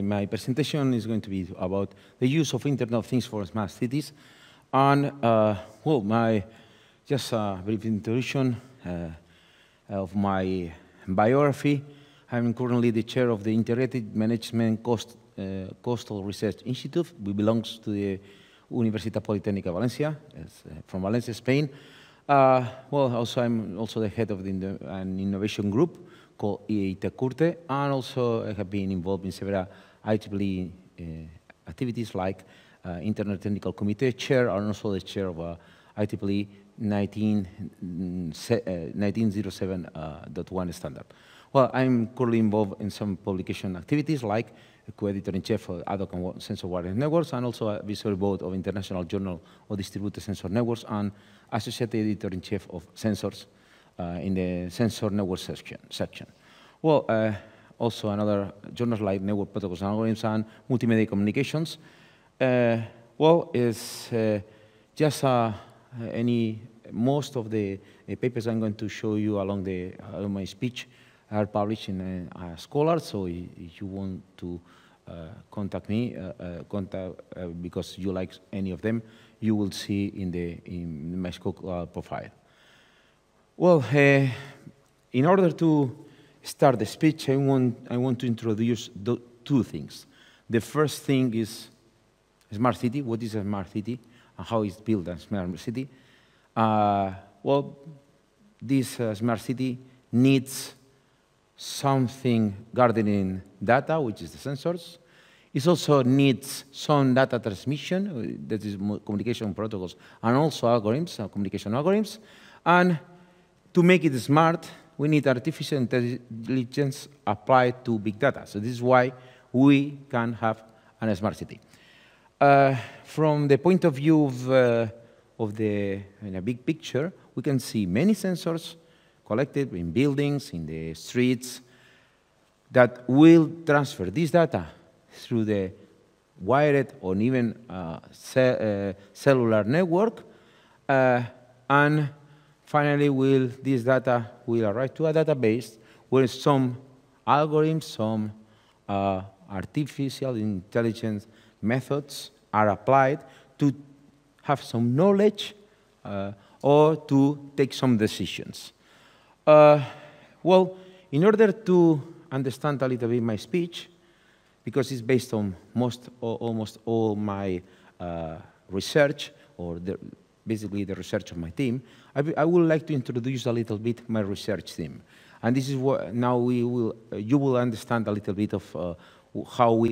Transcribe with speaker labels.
Speaker 1: My presentation is going to be about the use of Internet of Things for smart cities. And, uh, well, my, just a brief introduction uh, of my biography. I'm currently the chair of the Integrated Management Coast, uh, Coastal Research Institute, which belongs to the Universitat Politècnica Valencia, uh, from Valencia, Spain. Uh, well, also I'm also the head of the, an innovation group called EITACURTE, and also I have been involved in several IEEE uh, activities like uh, Internet Technical Committee chair, and also the chair of uh, IEEE 19, 1907.1 uh, standard. Well, I'm currently involved in some publication activities like co-editor-in-chief for ad hoc sensor wireless networks and also a visual board of International Journal of Distributed Sensor Networks and associate editor-in-chief of sensors in the sensor network section. section. Well, uh, also another journals like network protocols and algorithms and multimedia communications. Uh, well, uh, just uh, any most of the papers I'm going to show you along the along my speech are published in a Scholar, so if you want to uh, contact me, uh, uh, contact because you like any of them, you will see in the in my Scholar profile. Well, in order to start the speech, I want, I want to introduce two things. The first thing is smart city. What is a smart city and how is built a smart city? Uh, well, this uh, smart city needs something gardening data, which is the sensors. It also needs some data transmission, uh, that is communication protocols, and also algorithms, uh, communication algorithms. And to make it smart, we need artificial intelligence applied to big data. So this is why we can have a smart city. Uh, from the point of view of, uh, of the, in a big picture, we can see many sensors collected in buildings, in the streets, that will transfer this data through the wired or even uh, ce uh, cellular network, uh, and finally will this data will arrive to a database where some algorithms, some uh, artificial intelligence methods are applied to have some knowledge uh, or to take some decisions. Uh, well, in order to understand a little bit my speech, because it's based on most, almost all my uh, research, or the, basically the research of my team, I, I, would like to introduce a little bit my research team. And this is what now we will, you will understand a little bit of uh, how we